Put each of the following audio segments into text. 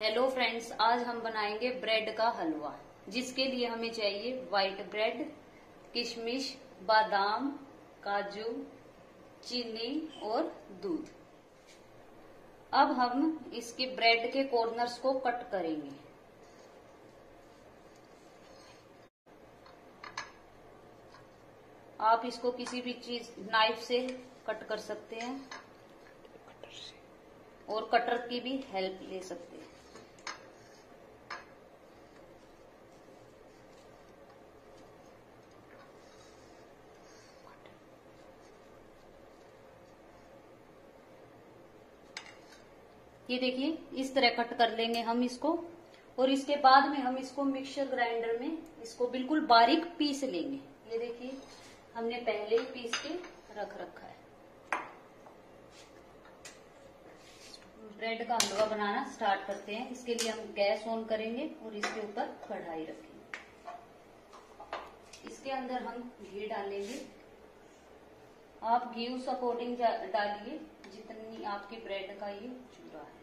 Hello friends आज हम बनाएँगे ब्रेड का हलवा, जिसके लिए हमें चाहिए व्हाइट ब्रेड किशमिश, बादाम, काजू, चीनी और दूध। अब हम इसके ब्रेड के कॉर्नर्स को कट करेंगे। आप इसको किसी भी चीज़ नाइफ से कट कर सकते हैं। और कटर की भी हेल्प ले सकते हैं। ये देखिए, इस तरह कट कर लेंगे हम इसको, और इसके बाद में हम इसको मिक्सर ग्राइंडर में इसको बिल्कुल बारीक पीस लेंगे। ये देखिए, हमने पहले ही पीस के रख रखा है। ब्रेड का हलवा बनाना स्टार्ट करते हैं। इसके लिए हम गैस ऑन करेंगे और इसके ऊपर कढ़ाई रखेंगे। इसके अंदर हम घी डालेंगे। आप घी उस अकॉर्डिंग डालिए जितनी आपके ब्रेड का ये चूरा है।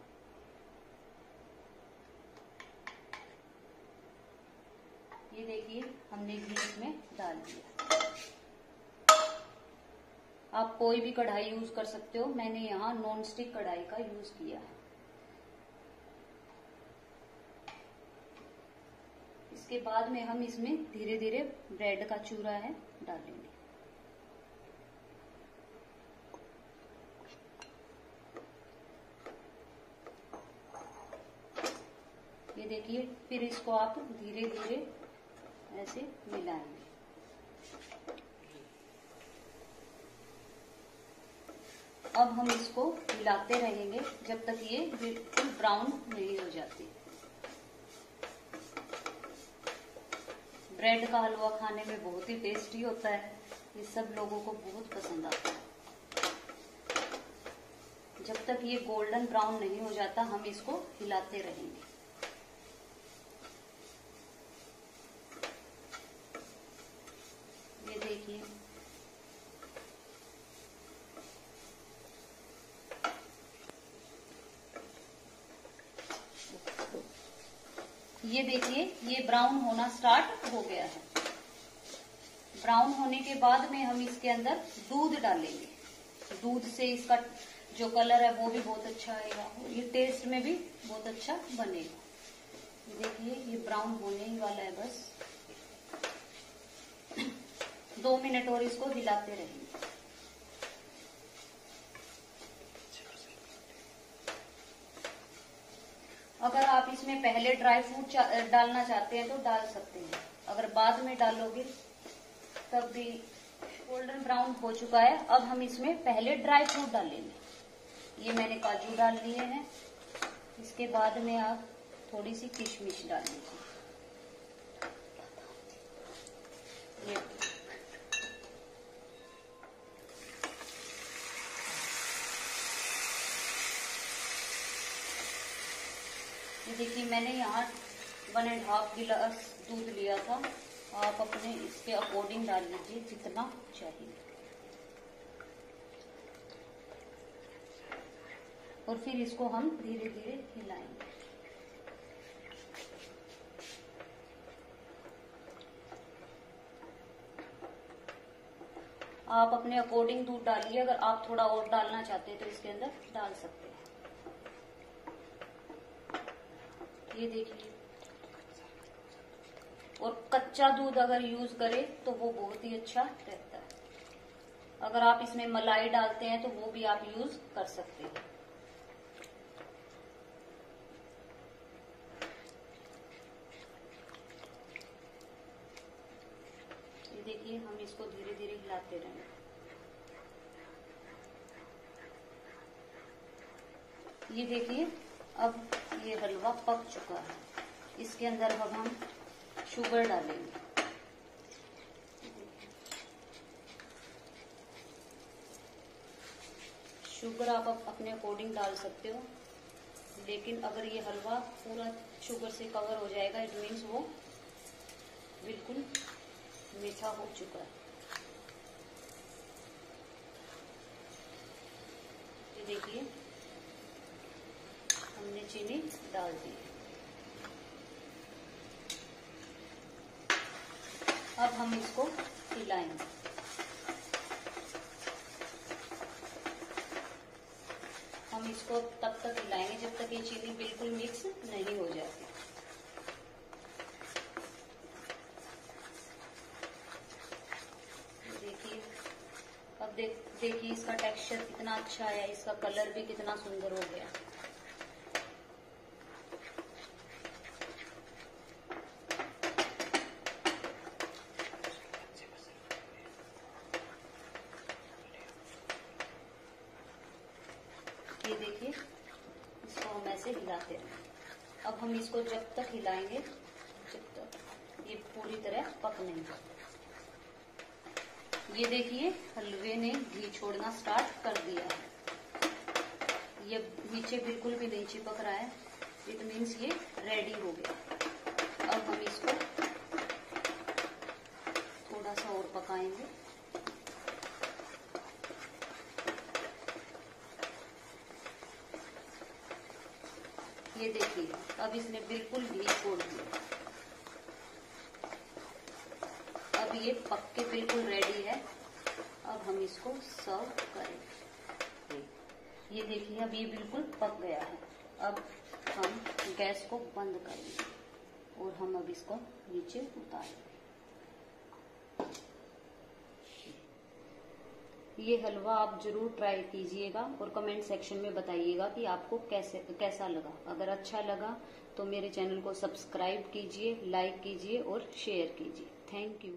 ये देखिए, हमने घी इसमें डाल दिया। आप कोई भी कढ़ाई यूज़ कर सकते हो। मैंने यहाँ नॉन स्टिक कढ़ाई का यूज़ किया है। इसके बाद में हम इसमें धीरे धीरे ब्रेड का चूरा है, डालेंगे। ये देखिए, फिर इसको आप धीरे धीरे ऐसे मिलाएँगे। अब हम इसको मिलाते रहेंगे जब तक ये बिल्कुल ब्राउन नहीं हो जाती। ब्रेड का हलवा खाने में बहुत ही टेस्टी होता है। ये सब लोगों को बहुत पसंद आता है। जब तक ये गोल्डन ब्राउन नहीं हो जाता, हम इसको हिलाते रहेंगे ये देखिए। ये देखिए, ये ब्राउन होना स्टार्ट हो गया है। ब्राउन होने के बाद में हम इसके अंदर दूध डालेंगे। दूध से इसका जो कलर है, वो भी बहुत अच्छा आएगा। और ये टेस्ट में भी बहुत अच्छा बनेगा। देखिए, ये ब्राउन होने ही वाला है बस। दो मिनट और इसको हिलाते रहेंगे अगर आप इसमें पहले ड्राई फ्रूट डालना चाहते हैं तो डाल सकते हैं। अगर बाद में डालोगे, तब भी गोल्डन ब्राउन हो चुका है। अब हम इसमें पहले ड्राई फ्रूट डालेंगे ये मैंने काजू डाल दिए हैं। इसके बाद में आप थोड़ी सी किशमिश डाल लीजिए। देखिए मैंने यहाँ वन एंड हाफ़ गिलास दूध लिया था। आप अपने इसके अकॉर्डिंग डाल लीजिए, जितना चाहिए। और फिर इसको हम धीरे धीरे हिलाएँगे। आप अपने अकॉर्डिंग दूध डालिए, अगर आप थोड़ा और डालना चाहते हैं तो इसके अंदर डाल सकते हैं। ये देखिए। और कच्चा दूध अगर यूज़ करें तो वो बहुत ही अच्छा रहता है। अगर आप इसमें मलाई डालते हैं तो वो भी आप यूज़ कर सकते हैं। ये देखिए, हम इसको धीरे धीरे हिलाते रहेंगे ये देखिए अब ये हलवा पक चुका है। इसके अंदर अब हम शुगर डालेंगे। शुगर आप अपने अकॉर्डिंग डाल सकते हो। लेकिन अगर ये हलवा पूरा शुगर से कवर हो जाएगा इट मीन्स वो बिल्कुल मीठा हो चुका है। ये देखिए। चीनी डाल दिए अब हम इसको हिलाएँगे। हम इसको तब तक हिलाएँगे जब तक ये चीनी बिल्कुल मिक्स नहीं हो जाती। देखिए इसका टेक्सचर कितना अच्छा है, इसका कलर भी कितना सुंदर हो गया। देखिए। इसको हम ऐसे हिलाते रहें अब हम इसको जब तक हिलाएँगे, जब तक ये पूरी तरह पक नहीं ये देखिए, हलवे ने घी छोड़ना स्टार्ट कर दिया है। ये नीचे बिल्कुल भी नहीं चिपक रहा है। इट मीन्स ये रेडी हो गया। अब हम इसको थोड़ा सा और पकाएँगे। ये देखिए, अब इसने बिल्कुल घी छोड़ दिया। अब ये पक्के बिल्कुल रेडी है। अब हम इसको सर्व करें ये देखिए, अब ये बिल्कुल पक गया है। अब हम गैस को बंद करेंगे और हम अब इसको नीचे उतारेंगे। ये हलवा आप ज़रूर ट्राई कीजिएगा और कमेंट सेक्शन में बताइएगा कि आपको कैसे, कैसा लगा। अगर अच्छा लगा तो मेरे चैनल को सब्सक्राइब कीजिए लाइक कीजिए और शेयर कीजिए। Thank you